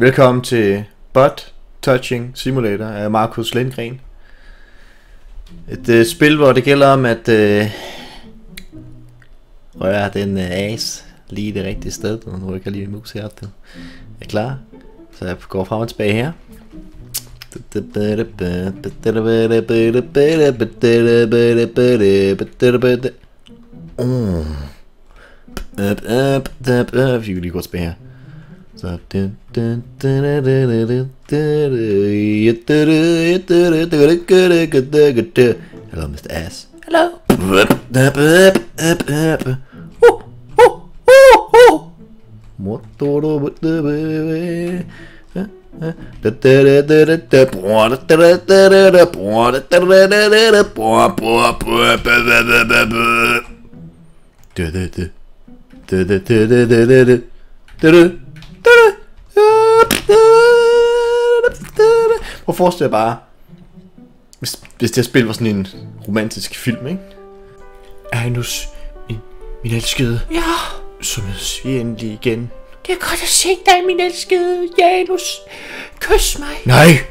Velkommen til Butt Touching Simulator af Markus Lindgren. Et øh, spil, hvor det gælder om at øh, røre den øh, as lige det rigtige sted. Nu rykker lige mus her. Du er klar? Så jeg går frem og tilbage her. Mm. Vi kan lige gå tilbage her. Hello, Mr. S. Hello. Motoro with the baby. Do do do do do do do do do forestille dig bare, hvis, hvis det her spil var sådan en romantisk film, ikke? Anus, min, min elskede. Ja, Så mødes vi endelig igen. det er godt at se dig, min elskede Janus. Kys mig. Nej,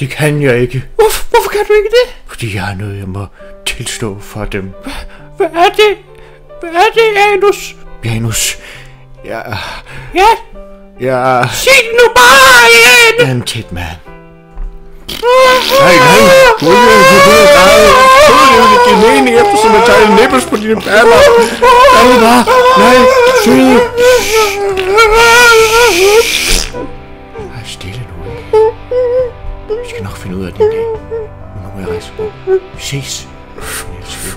det kan jeg ikke, Hvorfor, hvorfor kan du ikke det? fordi jeg har noget, jeg må tilstå for dem. Hvad er det? Hvad er det, Janus? Janus, jeg, Ja, jeg, sig det nu bare igen. jeg er en tæt mand. Nej, nej, du er ikke du er dig. Du giver jo ikke give mening, eftersom jeg tager nipples på dine baller. Nej, bare, nej, søde. Ej, stille nu. Vi skal nok finde ud af det en dag. Men nu må jeg rejse på. Vi ses. Jeg elsker